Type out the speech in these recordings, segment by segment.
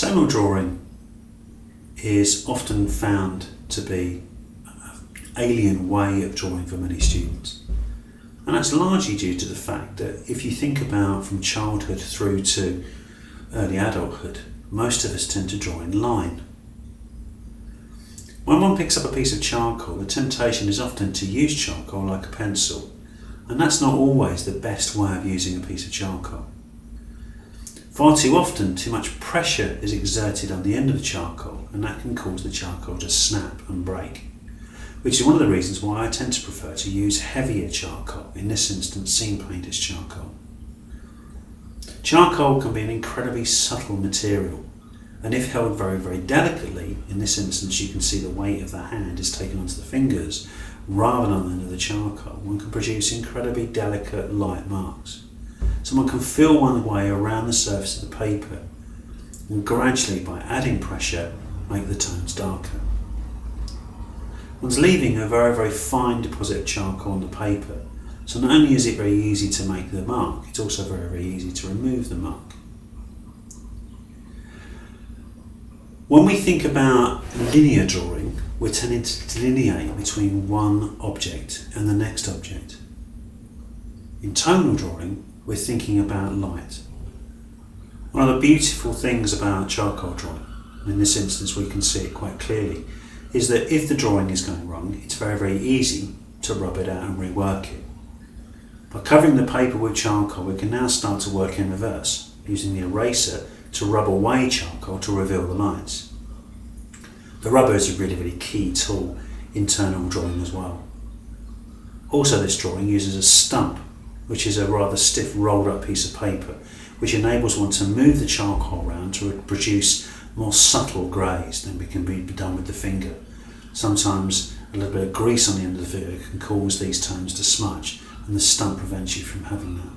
Tonal drawing is often found to be an alien way of drawing for many students. And that's largely due to the fact that if you think about from childhood through to early adulthood, most of us tend to draw in line. When one picks up a piece of charcoal, the temptation is often to use charcoal like a pencil, and that's not always the best way of using a piece of charcoal. Far too often, too much pressure is exerted on the end of the charcoal, and that can cause the charcoal to snap and break, which is one of the reasons why I tend to prefer to use heavier charcoal, in this instance, scene painter's charcoal. Charcoal can be an incredibly subtle material, and if held very, very delicately, in this instance you can see the weight of the hand is taken onto the fingers rather than on the end of the charcoal, one can produce incredibly delicate light marks. So one can feel one way around the surface of the paper and gradually by adding pressure make the tones darker. One's leaving a very, very fine deposit of charcoal on the paper. So not only is it very easy to make the mark, it's also very, very easy to remove the mark. When we think about linear drawing, we're tending to delineate between one object and the next object. In tonal drawing, we're thinking about light. One of the beautiful things about charcoal drawing, in this instance we can see it quite clearly, is that if the drawing is going wrong, it's very, very easy to rub it out and rework it. By covering the paper with charcoal, we can now start to work in reverse, using the eraser to rub away charcoal to reveal the lines. The rubber is a really, really key tool in tonal drawing as well. Also this drawing uses a stump, which is a rather stiff rolled up piece of paper, which enables one to move the charcoal around to produce more subtle greys than we can be done with the finger. Sometimes a little bit of grease on the end of the finger can cause these tones to smudge and the stump prevents you from having that.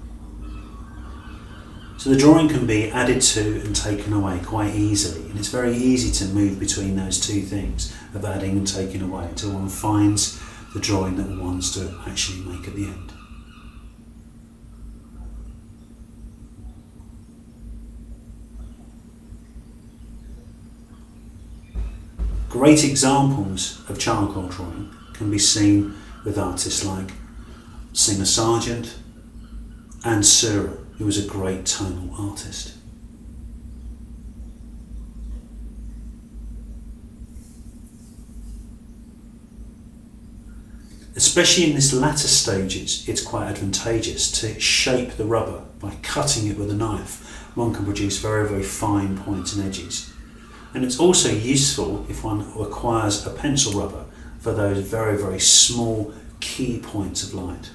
So the drawing can be added to and taken away quite easily, and it's very easy to move between those two things of adding and taking away until one finds the drawing that one wants to actually make at the end. Great examples of charcoal drawing can be seen with artists like Singer Sargent and Seurat who was a great tonal artist. Especially in this latter stages, it's quite advantageous to shape the rubber by cutting it with a knife. One can produce very, very fine points and edges. And it's also useful if one acquires a pencil rubber for those very, very small key points of light.